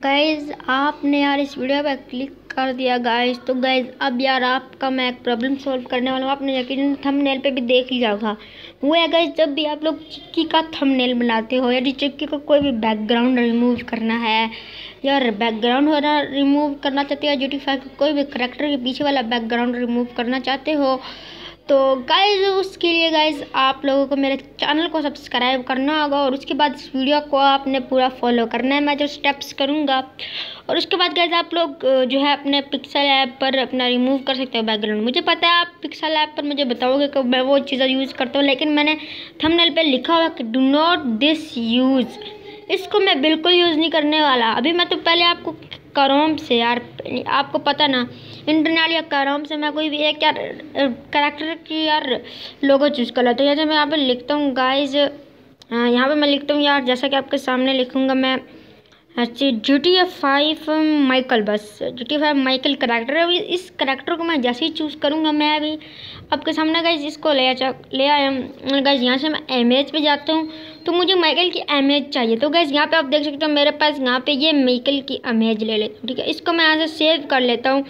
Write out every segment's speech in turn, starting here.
Guys आपने यार इस वीडियो पे क्लिक कर दिया गाइज़ तो गाइज़ अब यार आपका मैं एक प्रॉब्लम सॉल्व करने वाला हूँ। आपने यकीन थंबनेल पे भी देख लिया होगा। वो है गाइज़ जब भी आप लोग चिक्की का थंबनेल बनाते हो या चिक्की को कोई भी बैकग्राउंड रिमूव करना है यार बैकग्राउंड होना रिमूव करना चाहते हो, या टी फाइव कोई भी करेक्टर के पीछे वाला बैकग्राउंड रिमूव करना चाहते हो तो गाइज़ उसके लिए गाइज़ आप लोगों को मेरे चैनल को सब्सक्राइब करना होगा और उसके बाद इस वीडियो को आपने पूरा फॉलो करना है। मैं जो स्टेप्स करूँगा और उसके बाद गाइज़ आप लोग जो है अपने पिक्सल ऐप पर अपना रिमूव कर सकते हो बैकग्राउंड मुझे पता है आप पिक्सल ऐप पर मुझे बताओगे कि मैं वो चीज़ें यूज़ करता हूँ, लेकिन मैंने थंबनेल पे लिखा हुआ कि डू नॉट दिस यूज़ इसको मैं बिल्कुल यूज़ नहीं करने वाला। अभी मैं तो पहले आपको करोम से यार, आपको पता ना इंटरनेट या करोम से मैं कोई भी एक यार करेक्टर की यार लोगो चूज़ कर लेता हूँ। जैसे मैं यहाँ पे लिखता हूँ गाइज़ यहाँ पे मैं लिखता हूँ यार, जैसा कि आपके सामने लिखूँगा मैं अच्छी G T F five Michael बस। G T five Michael character है। अभी इस करेक्टर को मैं जैसे ही चूज़ करूँगा, मैं अभी आपके सामने गाइज़ इसको ले आ ले आया गाइज़ यहाँ से मैं इमेज पे जाता हूँ। तो मुझे माइकल की इमेज चाहिए। तो गाइज़ यहाँ पे आप देख सकते हो मेरे पास यहाँ पे ये माइकल की इमेज ले लेता हूँ, ठीक है? इसको मैं यहाँ से सेव कर लेता हूँ।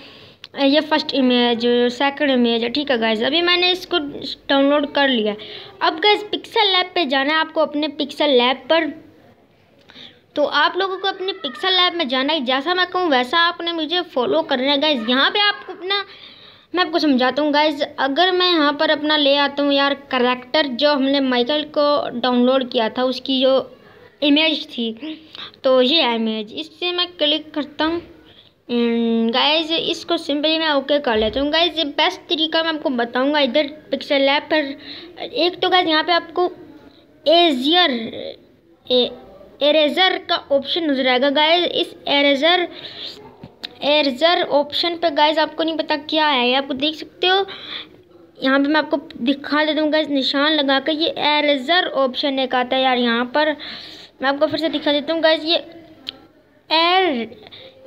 ये फ़र्स्ट इमेज सेकंड इमेज है ठीक है गाइज़ अभी मैंने इसको डाउनलोड कर लिया। अब गाइज़ पिक्सल लैब पे जाना है। आपको अपने पिक्सल लैब पर तो आप लोगों को अपने पिक्सल लैब में जाना है। जैसा मैं कहूँ, वैसा आपने मुझे फॉलो करना है। गाइज़ यहाँ पे आपको अपना, मैं आपको समझाता हूँ गाइज़ अगर मैं यहाँ पर अपना ले आता हूँ यार करेक्टर जो हमने माइकल को डाउनलोड किया था, उसकी जो इमेज थी तो ये है इमेज इससे मैं क्लिक करता हूँ। गाइज़ इसको सिंपली मैं ओके कर लेता हूँ। गाइज़ बेस्ट तरीका मैं आपको बताऊँगा इधर पिक्सल लैब पर। एक तो गाइज़ यहाँ पे आपको एजियर एरेज़र का ऑप्शन नज़र आएगा। गाइज़ इस एरेज़र एरेज़र ऑप्शन पे गाइज़ आपको नहीं पता क्या है। आपको देख सकते हो। यहाँ पे मैं आपको दिखा देता हूँ गाइज़ निशान लगा कर ये एरेज़र ऑप्शन एक आता है यार यहाँ पर। मैं आपको फिर से दिखा देता हूँ गाइज़ ये एर,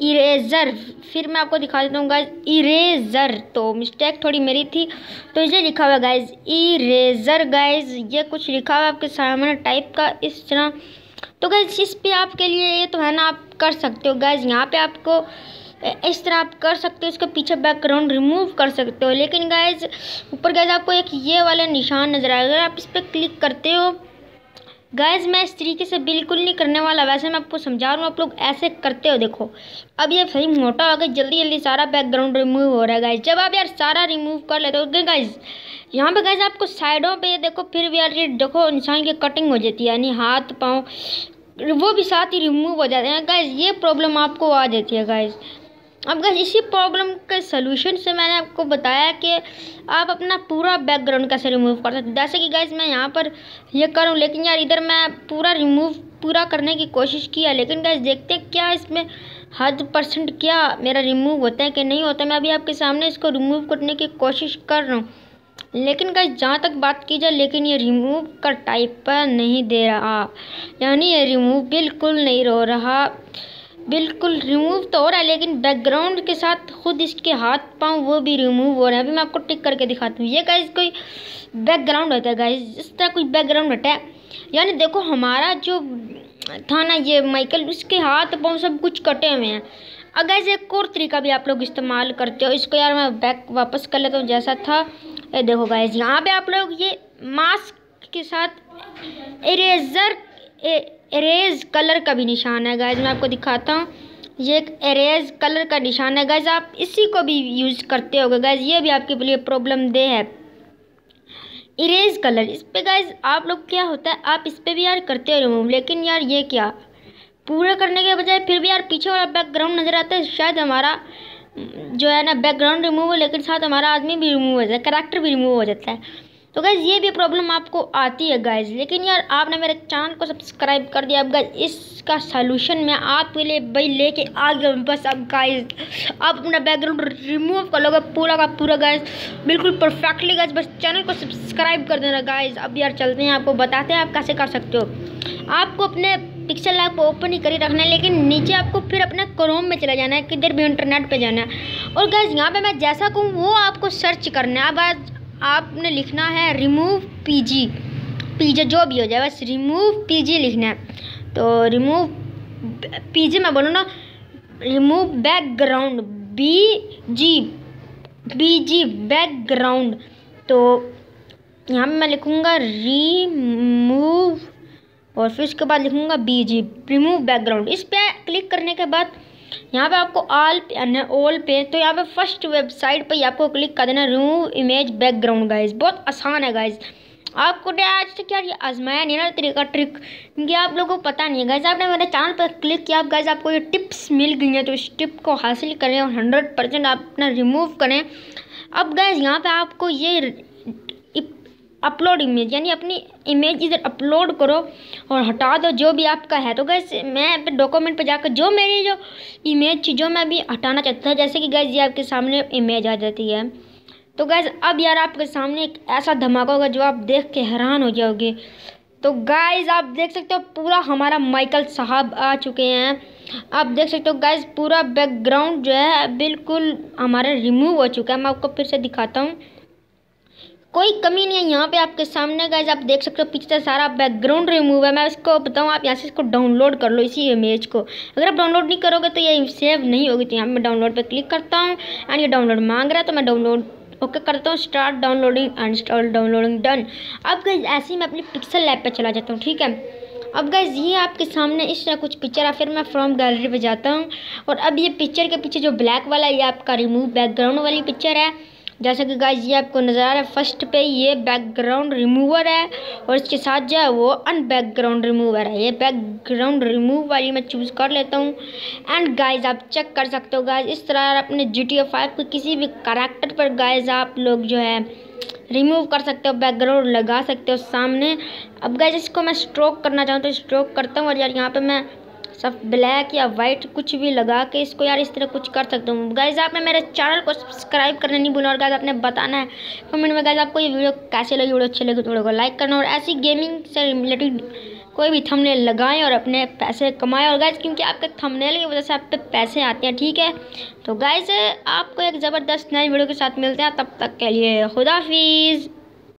इरेज़र। फिर मैं आपको दिखा देता हूँ गाइज़ इरेज़र। तो मिस्टेक थोड़ी मेरी थी। तो ये लिखा हुआ गाइज़ इरेज़र। गाइज़ ये कुछ लिखा हुआ आपके सामने टाइप का। इस तरह तो गैस इस पे आपके लिए ये तो है ना, आप कर सकते हो। गैस यहाँ पे आपको इस तरह आप कर सकते हो, इसके पीछे बैकग्राउंड रिमूव कर सकते हो। लेकिन गैज ऊपर गैज आपको एक ये वाला निशान नज़र आएगा। अगर आप इस पर क्लिक करते हो गैस मैं इस तरीके से बिल्कुल नहीं करने वाला। वैसे मैं आपको समझा रहा हूँ, आप लोग ऐसे करते हो, देखो। अब ये सही मोटा हो गया, जल्दी जल्दी सारा बैकग्राउंड रिमूव हो रहा है गाइज़ जब आप यार सारा रिमूव कर लेते हो गाइज़ यहाँ पे गैस आपको साइडों पे, देखो, फिर भी यार ये, देखो, इंसान की कटिंग हो जाती है, यानी हाथ, पाँव, वो भी साथ ही रिमूव हो जाते हैं। गैस ये प्रॉब्लम आपको आ जाती है गैस अब गैस इसी प्रॉब्लम के सोल्यूशन से मैंने आपको बताया कि आप अपना पूरा बैकग्राउंड कैसे रिमूव कर सकते जैसे कि गैस मैं यहाँ पर ये करूँ, लेकिन यार इधर मैं पूरा रिमूव पूरा करने की कोशिश किया लेकिन गैस देखते क्या इसमें हद परसेंट क्या मेरा रिमूव होता है कि नहीं होता मैं अभी आपके सामने इसको रिमूव करने की कोशिश कर रहा हूँ। लेकिन गैस जहाँ तक बात की जाए, लेकिन ये रिमूव का टाइप पर नहीं दे रहा। यानी ये रिमूव बिल्कुल नहीं रो रहा। बिल्कुल रिमूव तो हो रहा है, लेकिन बैकग्राउंड के साथ खुद इसके हाथ पाँव वो भी रिमूव हो रहा है। अभी मैं आपको टिक करके दिखाती हूँ। ये गाइस कोई बैकग्राउंड होता है गाइस इस तरह कोई बैकग्राउंड होता है। यानी देखो हमारा जो था ना ये माइकल उसके हाथ पाँव सब कुछ कटे हुए हैं। अगर एक और तरीका भी आप लोग इस्तेमाल करते हो, इसको यार मैं बैक वापस कर लेता हूँ, जैसा था। ये देखो गाइज़ यहाँ पे आप लोग ये मास्क के साथ इरेजर इरेज कलर का भी निशान है गाइज़ मैं आपको दिखाता हूँ। ये एक एरेज कलर का निशान है गाइज़ आप इसी को भी यूज़ करते हो गाइज़ ये भी आपके लिए प्रॉब्लम दे है। इरेज कलर इस पर गाइज़ आप लोग क्या होता है, आप इस पर भी यार करते हो रिमूव लेकिन यार ये क्या? पूरा करने के बजाय फिर भी यार पीछे वाला बैकग्राउंड नज़र आता है, शायद हमारा, जो है ना बैकग्राउंड रिमूव हो, लेकिन साथ हमारा आदमी भी रिमूव हो जाता है करेक्टर भी रिमूव हो जाता है। तो गैज़ ये भी प्रॉब्लम आपको आती है गाइज़ लेकिन यार, आपने मेरे चैनल को सब्सक्राइब कर दिया, अब गाइज़ इसका सोल्यूशन मैं आपके लिए भाई लेके आ गया बस अब गाइज़ आप अपना बैकग्राउंड रिमूव कर लोगे पूरा का पूरा गाइज़ बिल्कुल परफेक्टली गाइज़ बस चैनल को सब्सक्राइब कर देना गाइज़ अब यार चलते हैं, आपको बताते हैं आप कैसे कर सकते हो. आपको अपने पिक्सल ऐप को ओपन ही करी रखना है, लेकिन नीचे आपको फिर अपने क्रोम में चला जाना है, किधर भी इंटरनेट पे जाना है. और गैस यहाँ पे मैं जैसा कहूँ, वो आपको सर्च करना है. अब आज आपने लिखना है रिमूव पीजी पीजे जो भी हो जाए, बस रिमूव पीजी लिखना है। तो रिमूव पीजी मैं बोलूँ ना remove background B G B G background तो यहाँ पे मैं लिखूँगा रिमूव और फिर उसके बाद लिखूँगा बी जी रिमूव बैकग्राउंड इस पर क्लिक करने के बाद यहाँ पे आपको ऑल ऑल पे तो यहाँ पे फ़र्स्ट वेबसाइट पे आपको क्लिक कर देना रिमूव इमेज बैकग्राउंड गाइज़ बहुत आसान है गाइज़ आपको आज तक यार ये आजमाया नहीं ना तरीका ट्रिक क्योंकि आप लोगों को पता नहीं है गाइज़ आपने मेरे चैनल पर क्लिक किया आप गाइज़ आपको ये टिप्स मिल गई हैं तो इस टिप को हासिल करें और हंड्रेड परसेंट आप अपना रिमूव करें. अब गाइज़ यहाँ पे आपको ये अपलोड इमेज यानी अपनी इमेज इधर अपलोड करो और हटा दो जो भी आपका है। तो गैस मैं डॉक्यूमेंट पर जाकर जो मेरी जो इमेज थी, जो मैं अभी हटाना चाहता था, जैसे कि गैस ये आपके सामने इमेज आ जाती है। तो गैस अब यार आपके सामने एक ऐसा धमाका होगा जो आप देख के हैरान हो जाओगे। तो गाइज़ आप देख सकते हो पूरा हमारा माइकल साहब आ चुके हैं। आप देख सकते हो गाइज़ पूरा बैकग्राउंड जो है बिल्कुल हमारा रिमूव हो चुका है। मैं आपको फिर से दिखाता हूँ। कोई कमी नहीं है, यहाँ पे आपके सामने गाइज़ आप देख सकते हो पीछे सारा बैकग्राउंड रिमूव है। मैं इसको बताऊँ, आप यहाँ से इसको डाउनलोड कर लो इसी इमेज को। अगर आप डाउनलोड नहीं करोगे तो ये सेव नहीं होगी। तो यहाँ मैं डाउनलोड पे क्लिक करता हूँ एंड ये डाउनलोड मांग रहा है तो मैं डाउनलोड ओके करता हूँ start downloading uninstall downloading done अब गाइज़ ऐसे ही मैं अपनी पिक्सल लैब पे चला जाता हूँ, ठीक है? अब गाइज़ ये आपके सामने इस तरह कुछ पिक्चर है, फिर मैं फ्रॉम गैलरी पे जाता हूँ और अब ये पिक्चर के पीछे जो ब्लैक वाला, ये आपका रिमूव बैकग्राउंड वाली पिक्चर है। जैसा कि गाइज़ ये आपको नज़र आ रहा है फ़र्स्ट पे ये बैकग्राउंड रिमूवर है और इसके साथ जो है वो अन बैकग्राउंड रिमूवर है। ये बैकग्राउंड रिमूव वाली मैं चूज़ कर लेता हूँ। एंड गाइज़ आप चेक कर सकते हो गाइज़ इस तरह अपने जी टी फाइव के किसी भी करेक्टर पर गाइज़ आप लोग जो है रिमूव कर सकते हो बैकग्राउंड लगा सकते हो सामने। अब गाइज़ इसको मैं स्ट्रोक करना चाहूँ तो स्ट्रोक करता हूँ और यार यहाँ पे मैं सब ब्लैक या वाइट कुछ भी लगा के इसको यार इस तरह कुछ कर सकता हूँ। गाइज़ आपने मेरे चैनल को सब्सक्राइब करना नहीं भूलना और गाइज़ आपने बताना है। कमेंट में गाइज़ आपको ये वीडियो कैसे लगी, वीडियो अच्छी लगी तो वीडियो को लाइक करना और ऐसी गेमिंग से रिलेटेड कोई भी थंबनेल लगाएँ और अपने पैसे कमाएँ। और गाइज़ क्योंकि आपके थंबनेल की वजह से आप पे पैसे आते हैं, ठीक है? तो गाइज़ आपको एक ज़बरदस्त नई वीडियो के साथ मिलते हैं। तब तक के लिए, खुदाफिज़।